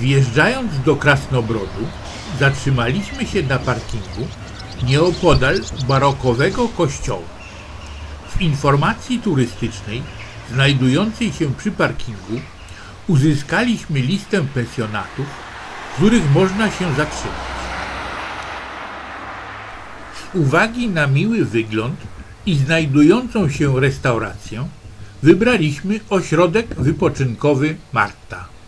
Wjeżdżając do Krasnobrodu, zatrzymaliśmy się na parkingu nieopodal barokowego kościoła. W informacji turystycznej znajdującej się przy parkingu uzyskaliśmy listę pensjonatów, w których można się zatrzymać. Z uwagi na miły wygląd i znajdującą się restaurację wybraliśmy ośrodek wypoczynkowy Marta.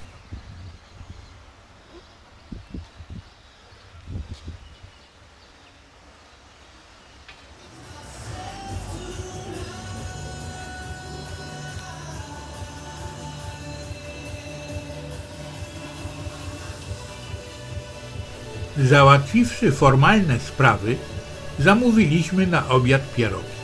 Załatwiwszy formalne sprawy, zamówiliśmy na obiad pierogi.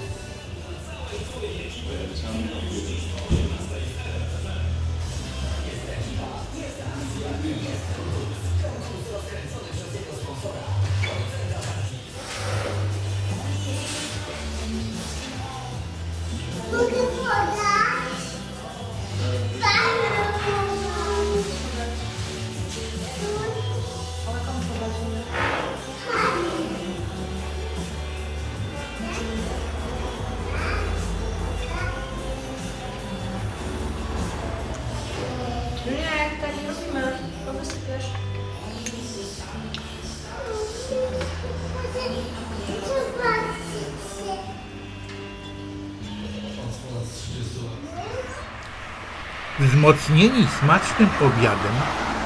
Wzmocnieni smacznym obiadem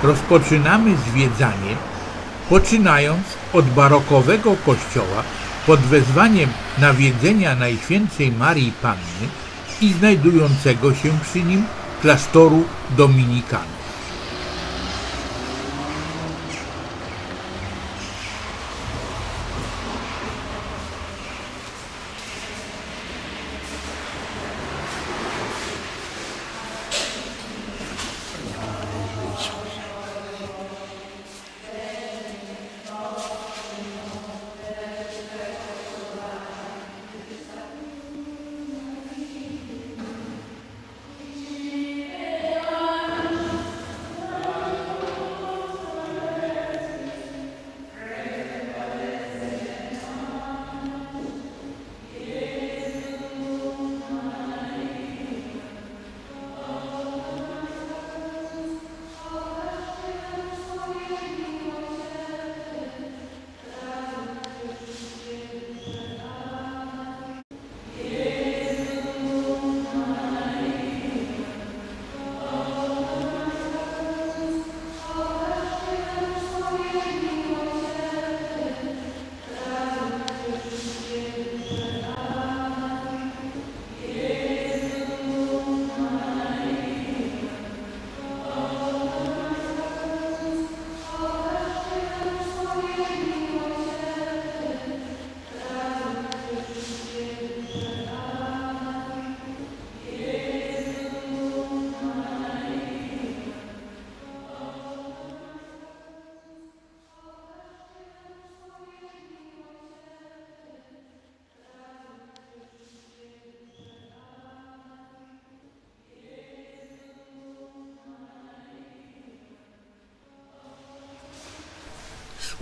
rozpoczynamy zwiedzanie, poczynając od barokowego kościoła pod wezwaniem nawiedzenia Najświętszej Marii Panny i znajdującego się przy nim klasztoru Dominikanów.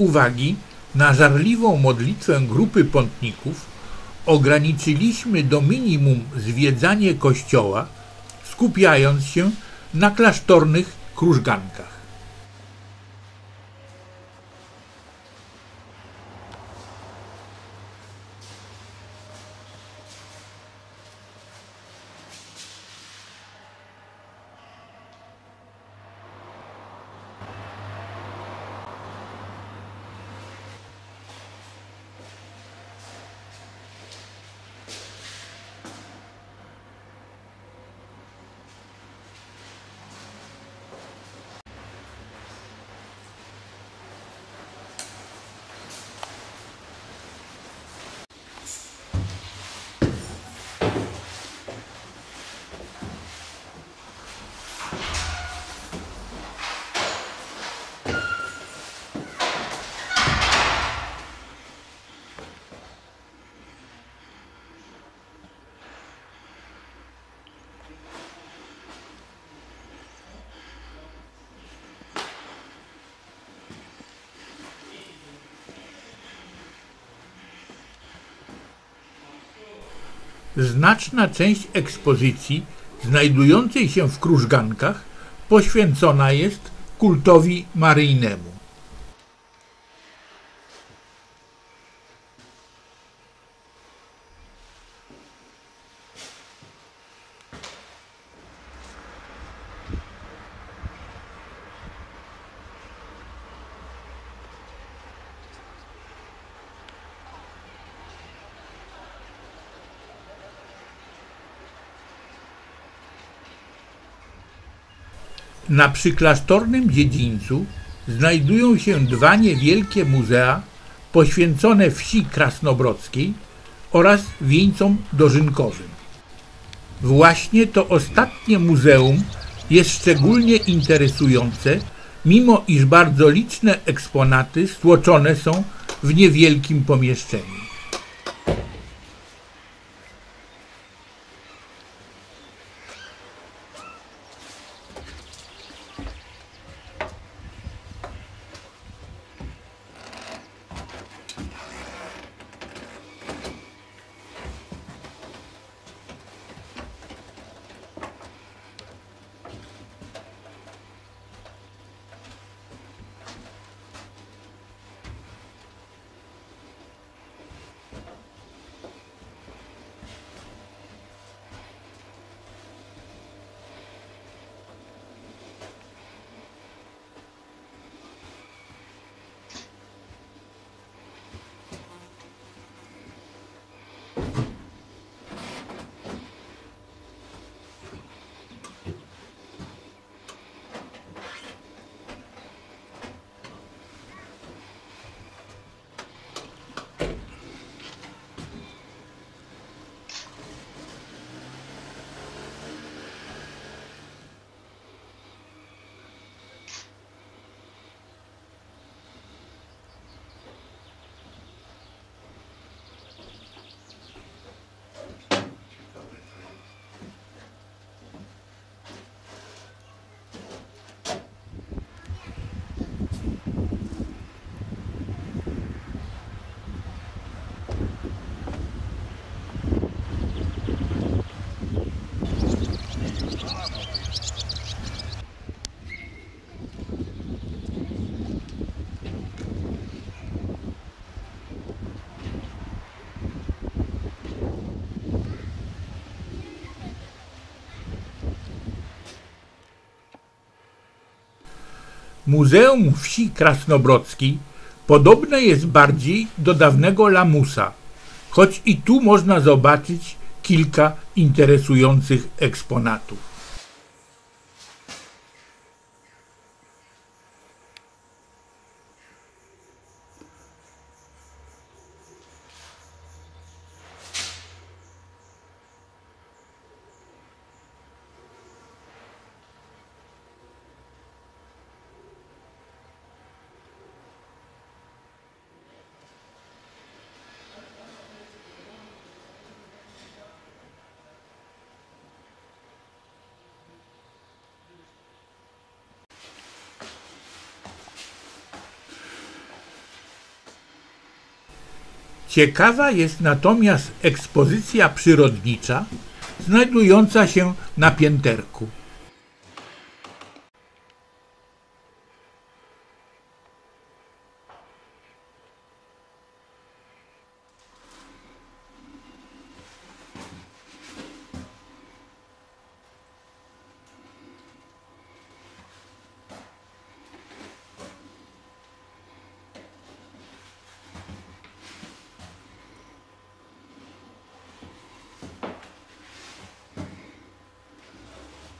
Uwagi na żarliwą modlitwę grupy pątników ograniczyliśmy do minimum zwiedzanie kościoła, skupiając się na klasztornych krużgankach. Znaczna część ekspozycji znajdującej się w Krużgankach poświęcona jest kultowi maryjnemu. Na przyklasztornym dziedzińcu znajdują się dwa niewielkie muzea poświęcone wsi krasnobrodzkiej oraz wieńcom dożynkowym. Właśnie to ostatnie muzeum jest szczególnie interesujące, mimo iż bardzo liczne eksponaty stłoczone są w niewielkim pomieszczeniu. Muzeum Wsi Krasnobrodzkiej podobne jest bardziej do dawnego lamusa, choć i tu można zobaczyć kilka interesujących eksponatów. Ciekawa jest natomiast ekspozycja przyrodnicza znajdująca się na pięterku.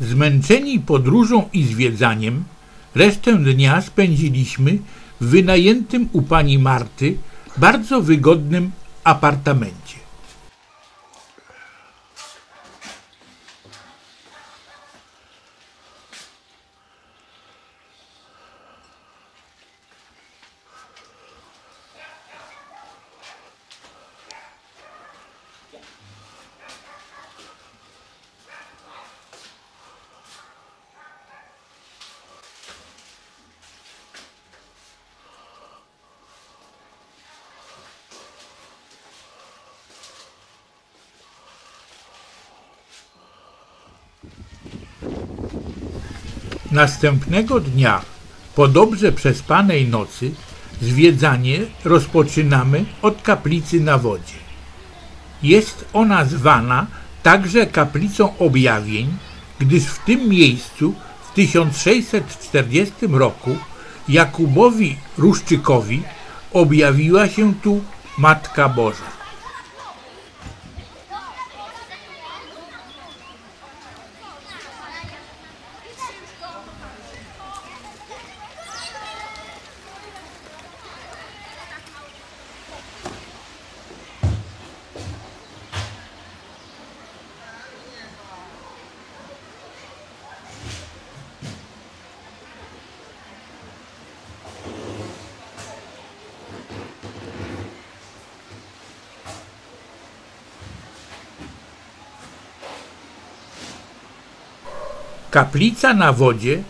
Zmęczeni podróżą i zwiedzaniem, resztę dnia spędziliśmy w wynajętym u pani Marty bardzo wygodnym apartamencie. Następnego dnia, po dobrze przespanej nocy, zwiedzanie rozpoczynamy od kaplicy na wodzie. Jest ona zwana także kaplicą objawień, gdyż w tym miejscu w 1640 roku Jakubowi Ruszczykowi objawiła się tu Matka Boża. Kaplica na wodzie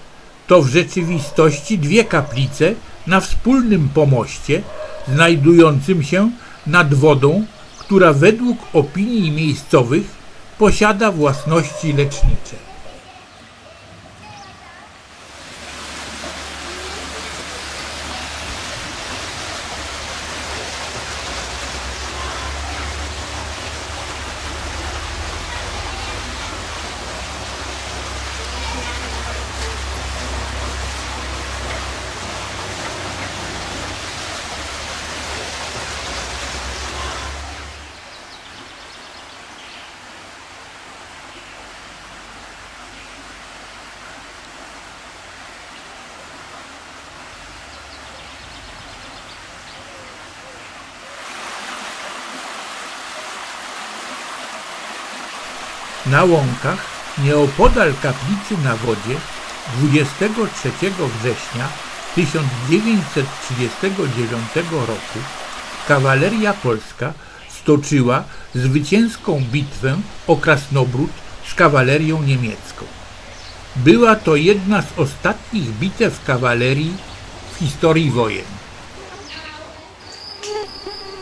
to w rzeczywistości dwie kaplice na wspólnym pomoście znajdującym się nad wodą, która według opinii miejscowych posiada własności lecznicze. Na łąkach, nieopodal kaplicy na wodzie, 23 września 1939 roku kawaleria polska stoczyła zwycięską bitwę o Krasnobród z kawalerią niemiecką. Była to jedna z ostatnich bitew kawalerii w historii wojen.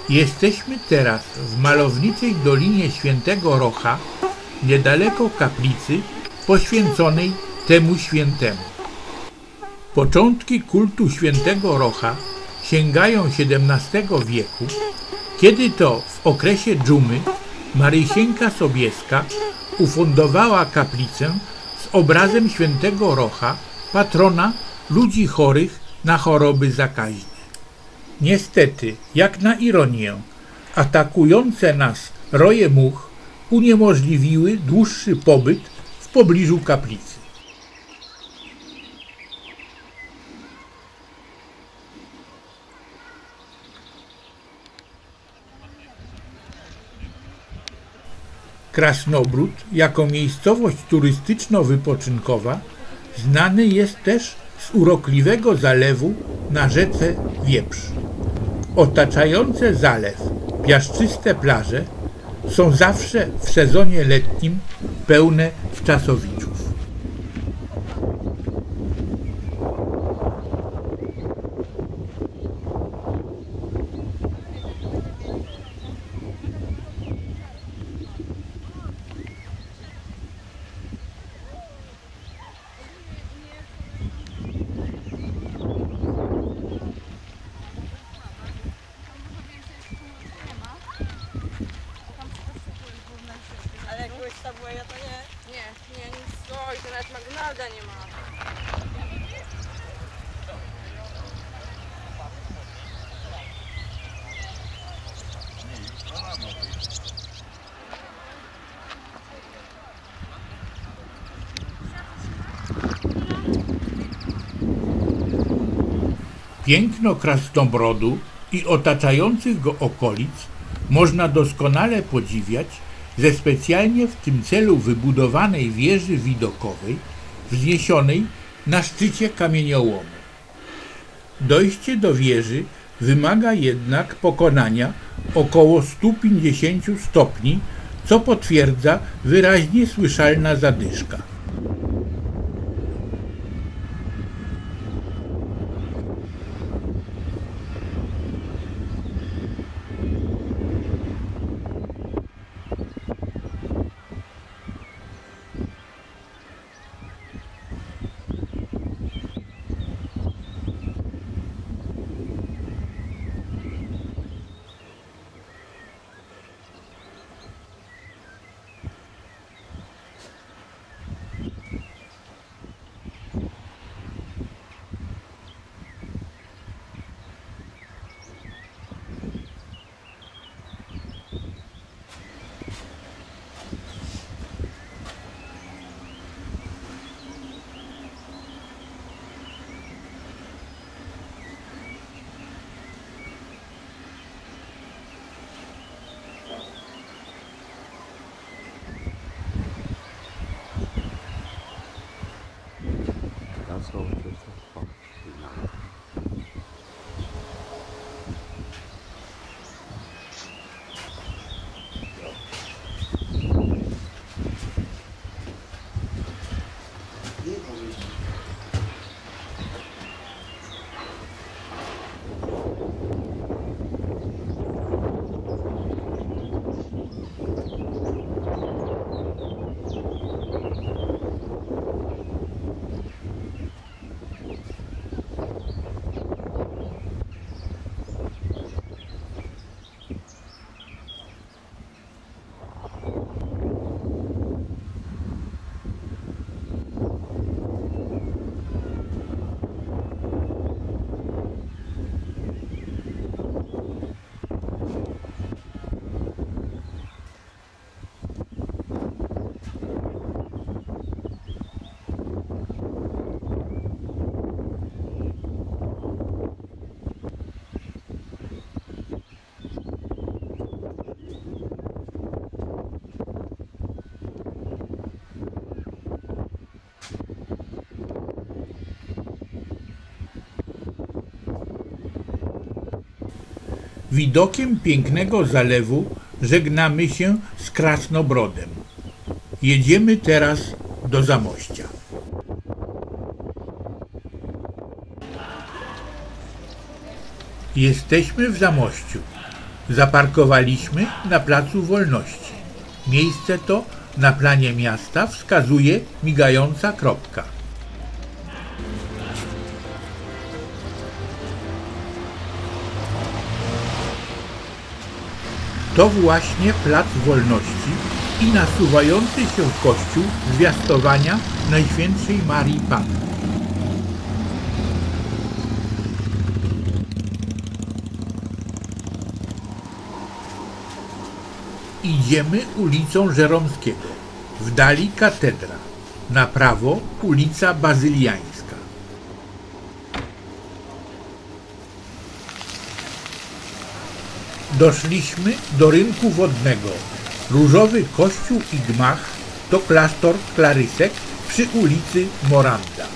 Jesteśmy teraz w malowniczej Dolinie Świętego Rocha, niedaleko kaplicy poświęconej temu świętemu. Początki kultu świętego Rocha sięgają XVII wieku, kiedy to w okresie dżumy Marysienka Sobieska ufundowała kaplicę z obrazem świętego Rocha, patrona ludzi chorych na choroby zakaźne. Niestety, jak na ironię, atakujące nas roje much uniemożliwiły dłuższy pobyt w pobliżu kaplicy. Krasnobród jako miejscowość turystyczno-wypoczynkowa znany jest też z urokliwego zalewu na rzece Wieprz. Otaczające zalew piaszczyste plaże są zawsze w sezonie letnim pełne wczasowiczów. nie ma. Piękno Krasnobrodu i otaczających go okolic można doskonale podziwiać ze specjalnie w tym celu wybudowanej wieży widokowej wzniesionej na szczycie kamieniołomu. Dojście do wieży wymaga jednak pokonania około 150 stopni, co potwierdza wyraźnie słyszalna zadyszka. Widokiem pięknego zalewu żegnamy się z Krasnobrodem. Jedziemy teraz do Zamościa. Jesteśmy w Zamościu. Zaparkowaliśmy na Placu Wolności. Miejsce to na planie miasta wskazuje migająca kropka. To właśnie Plac Wolności i nasuwający się kościół zwiastowania Najświętszej Marii Panny. Idziemy ulicą Żeromskiego. W dali katedra. Na prawo ulica Bazyliańska. Doszliśmy do rynku wodnego. Różowy kościół i gmach to klasztor Klarysek przy ulicy Moranda.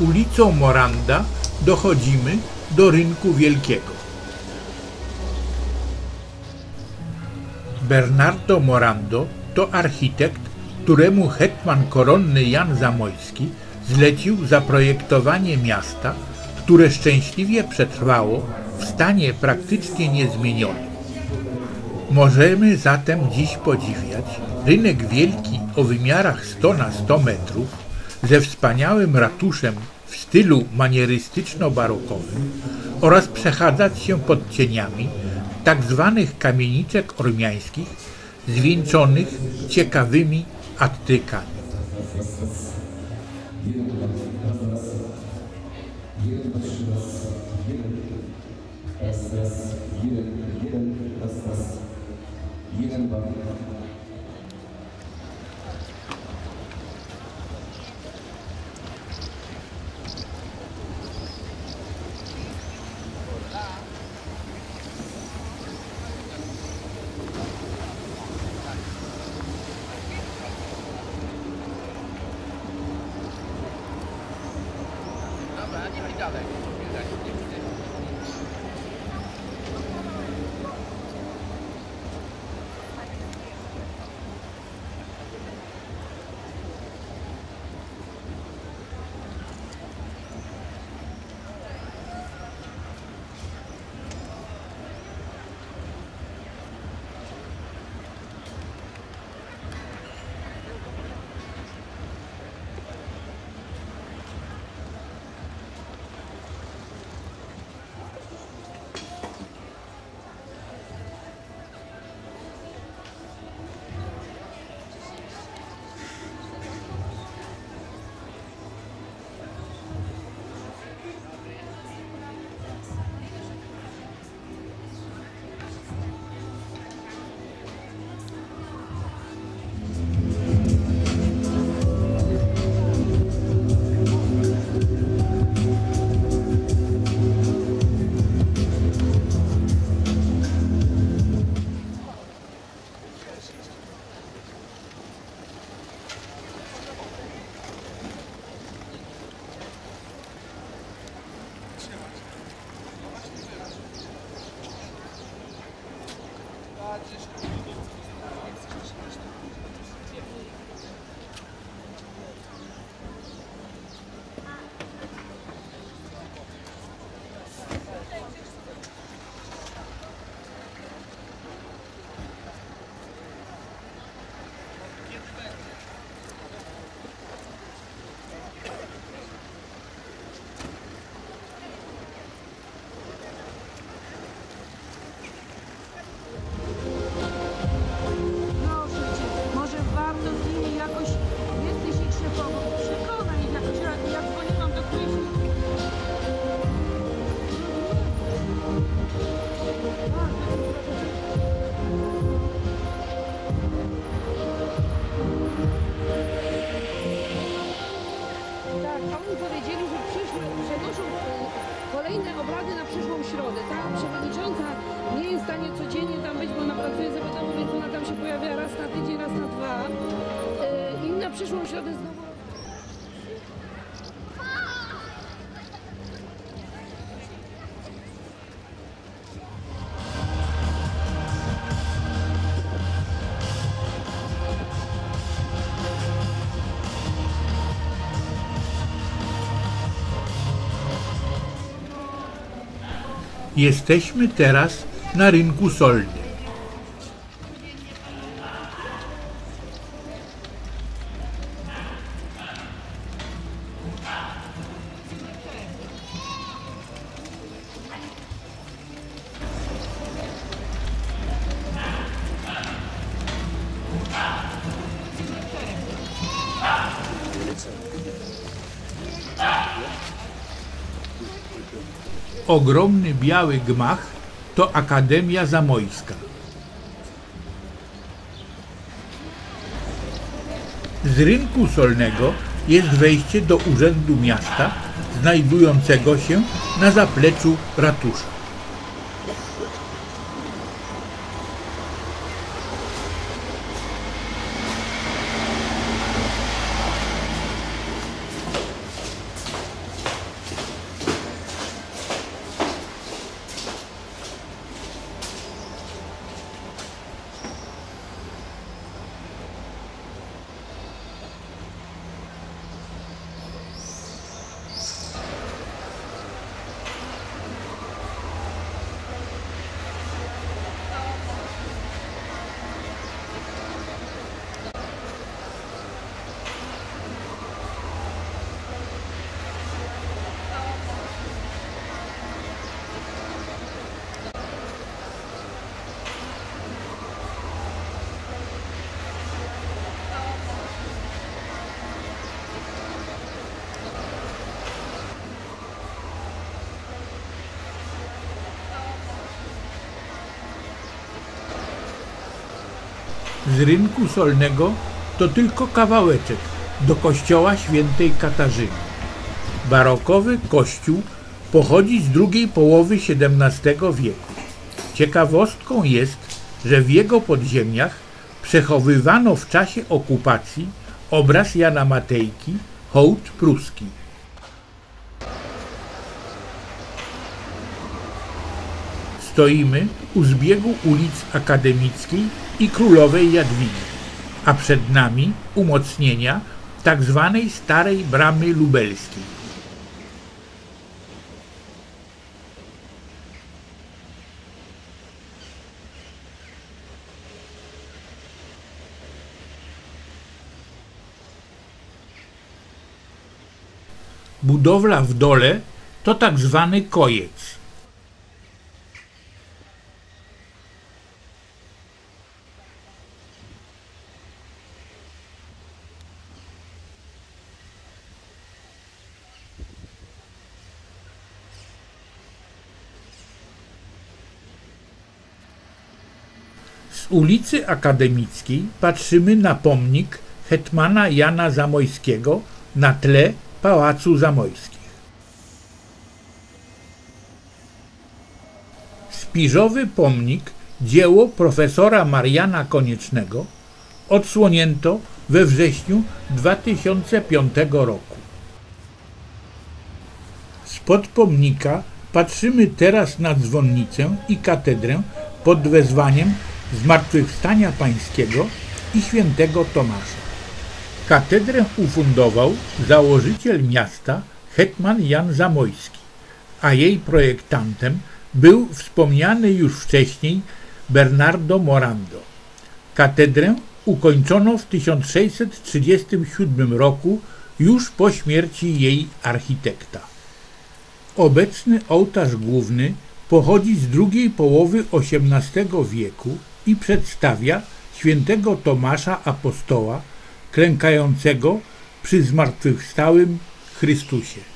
Ulicą Moranda dochodzimy do Rynku Wielkiego. Bernardo Morando to architekt, któremu hetman koronny Jan Zamojski zlecił zaprojektowanie miasta, które szczęśliwie przetrwało w stanie praktycznie niezmienionym. Możemy zatem dziś podziwiać rynek wielki o wymiarach 100 na 100 metrów ze wspaniałym ratuszem stylu manierystyczno-barokowym oraz przechadzać się pod cieniami tak zwanych kamieniczek ormiańskich zwieńczonych ciekawymi attykami. Jesteśmy teraz na rynku solnym. ogromny biały gmach to Akademia Zamojska. Z rynku solnego jest wejście do urzędu miasta znajdującego się na zapleczu ratusza. Z rynku solnego to tylko kawałeczek do kościoła świętej Katarzyny. Barokowy kościół pochodzi z drugiej połowy XVII wieku. Ciekawostką jest, że w jego podziemiach przechowywano w czasie okupacji obraz Jana Matejki, hołd pruski. Stoimy u zbiegu ulic Akademickiej i Królowej Jadwigi, a przed nami umocnienia tak zwanej Starej Bramy Lubelskiej. Budowla w dole to tak zwany kojec. Z ulicy Akademickiej patrzymy na pomnik hetmana Jana Zamojskiego na tle Pałacu Zamojskich. Spiżowy pomnik, dzieło profesora Mariana Koniecznego, odsłonięto we wrześniu 2005 roku. Spod pomnika patrzymy teraz na dzwonnicę i katedrę pod wezwaniem Zmartwychwstania Pańskiego i świętego Tomasza. Katedrę ufundował założyciel miasta hetman Jan Zamojski, a jej projektantem był wspomniany już wcześniej Bernardo Morando. Katedrę ukończono w 1637 roku już po śmierci jej architekta. Obecny ołtarz główny pochodzi z drugiej połowy XVIII wieku i przedstawia świętego Tomasza Apostoła, klękającego przy zmartwychwstałym Chrystusie.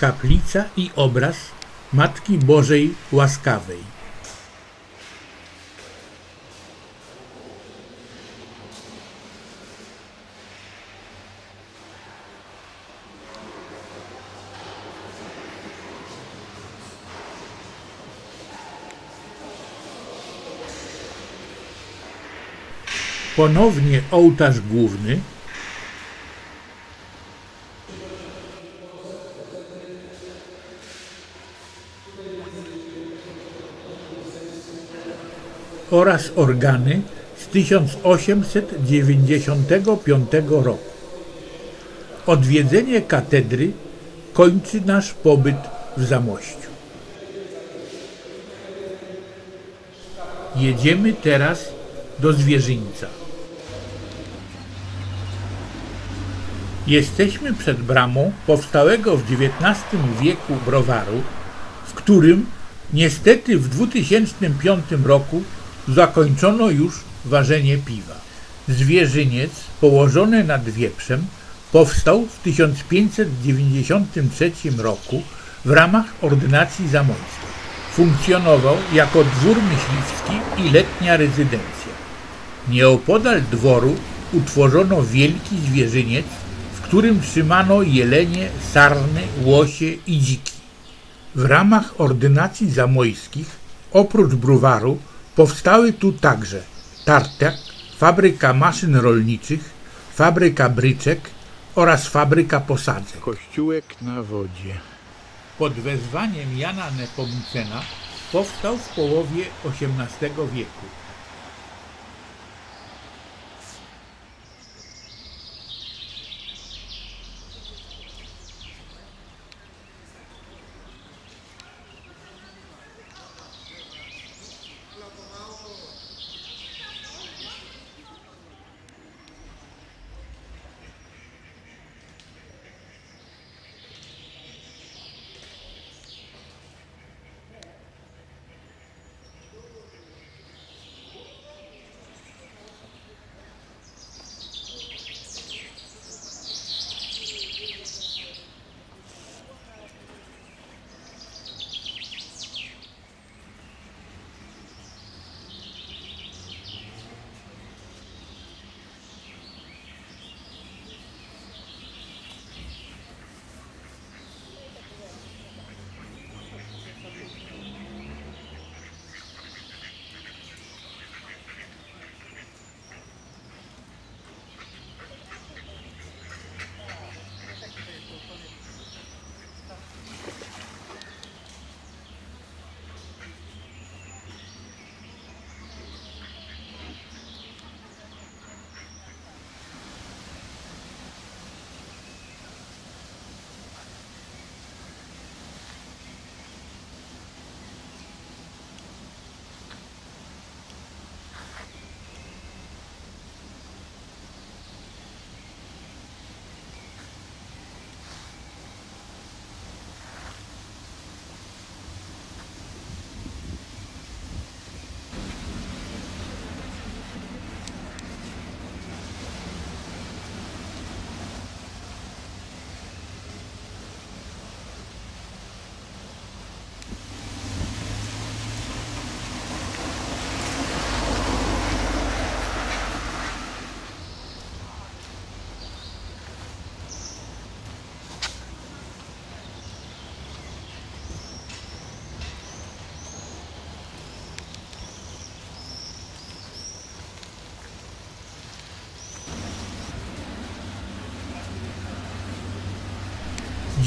Kaplica i obraz Matki Bożej Łaskawej. Ponownie ołtarz główny oraz organy z 1895 roku. Odwiedzenie katedry kończy nasz pobyt w Zamościu. Jedziemy teraz do Zwierzyńca. Jesteśmy przed bramą powstałego w XIX wieku browaru, w którym niestety w 2005 roku zakończono już ważenie piwa. Zwierzyniec położony nad Wieprzem powstał w 1593 roku w ramach ordynacji zamojskiej. Funkcjonował jako dwór myśliwski i letnia rezydencja. Nieopodal dworu utworzono wielki zwierzyniec, w którym trzymano jelenie, sarny, łosie i dziki. W ramach ordynacji zamojskich oprócz bruwaru powstały tu także tartak, fabryka maszyn rolniczych, fabryka bryczek oraz fabryka posadzek. Kościółek na wodzie. Pod wezwaniem Jana Nepomucena powstał w połowie XVIII wieku.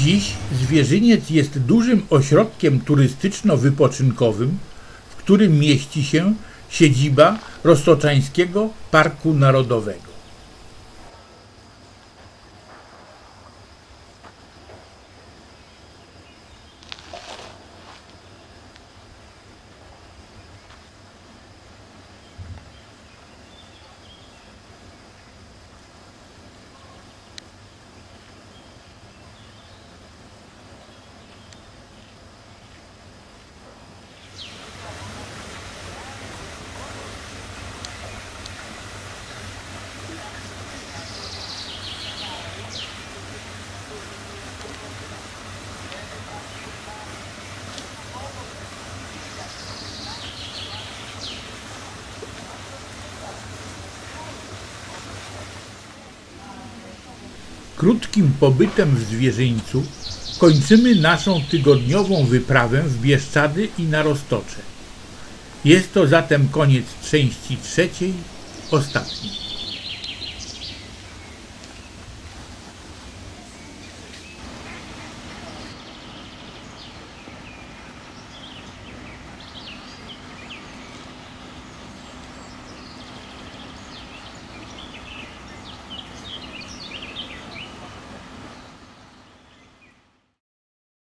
Dziś Zwierzyniec jest dużym ośrodkiem turystyczno-wypoczynkowym, w którym mieści się siedziba Roztoczańskiego Parku Narodowego. Krótkim pobytem w Zwierzyńcu kończymy naszą tygodniową wyprawę w Bieszczady i na Roztocze. Jest to zatem koniec części trzeciej, ostatniej.